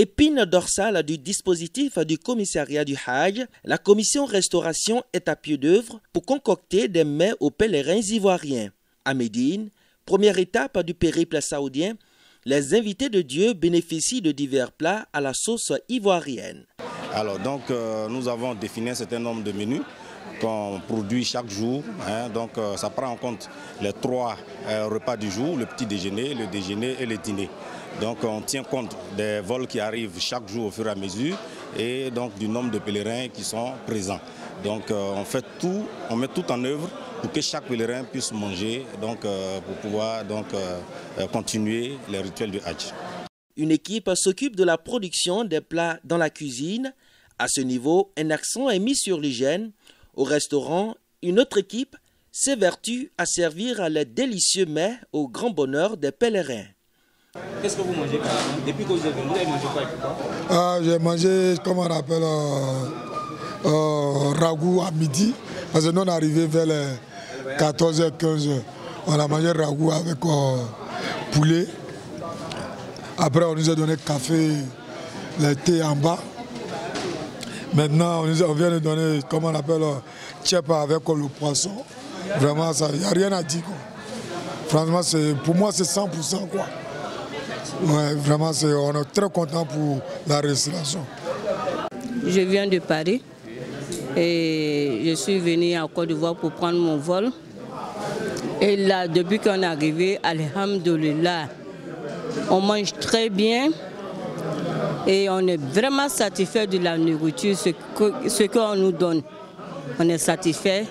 Épine dorsale du dispositif du commissariat du Hajj, la commission restauration est à pied d'œuvre pour concocter des mets aux pèlerins ivoiriens. À Médine, première étape du périple saoudien, les invités de Dieu bénéficient de divers plats à la sauce ivoirienne. Alors donc euh, nous avons défini un certain nombre de menus qu'on produit chaque jour. Hein. donc euh, ça prend en compte les trois euh, repas du jour, le petit déjeuner, le déjeuner et le dîner. Donc on tient compte des vols qui arrivent chaque jour au fur et à mesure et donc du nombre de pèlerins qui sont présents. Donc on fait tout, on met tout en œuvre pour que chaque pèlerin puisse manger donc, pour pouvoir donc, continuer les rituels du Hajj. Une équipe s'occupe de la production des plats dans la cuisine. À ce niveau, un accent est mis sur l'hygiène au restaurant, une autre équipe s'évertue à servir les délicieux mets au grand bonheur des pèlerins. Qu'est-ce que vous mangez Depuis que vous êtes venu, vous avez mangé quoi ah, J'ai mangé, comment on appelle, euh, euh, ragoût à midi. Parce que nous, on est arrivé vers les 14h, 15h. On a mangé ragoût avec euh, poulet. Après, on nous a donné café, le thé en bas. Maintenant, on, vient de donner, comment on appelle, tchepa avec le poisson. Vraiment, il n'y a rien à dire. Franchement, pour moi, c'est 100%. Quoi. Ouais, vraiment, on est très content pour la restauration. Je viens de Paris et je suis venu en Côte d'Ivoire pour prendre mon vol. Et là, depuis qu'on est arrivé, Alhamdulillah, on mange très bien et on est vraiment satisfait de la nourriture, ce qu'on nous donne. On est satisfait,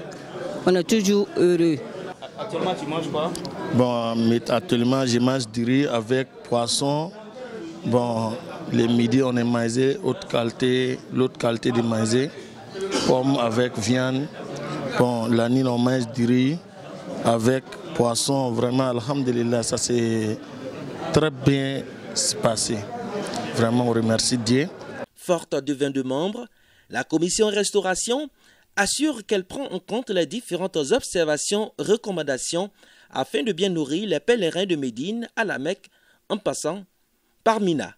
on est toujours heureux. Actuellement, tu manges quoi? Bon, actuellement, je mange du riz avec poisson. Bon, les midis, on est maïsé, haute qualité, l'autre qualité de maïsé, pomme avec viande. Bon, la nuit, on mange du riz avec poisson. Vraiment, alhamdulillah, ça s'est très bien passé. Vraiment, on remercie Dieu. Forte de 22 membres, la commission restauration assure qu'elle prend en compte les différentes observations, recommandations afin de bien nourrir les pèlerins de Médine à la Mecque en passant par Mina.